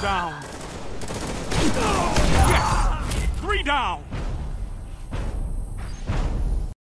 down. Yes! Three down!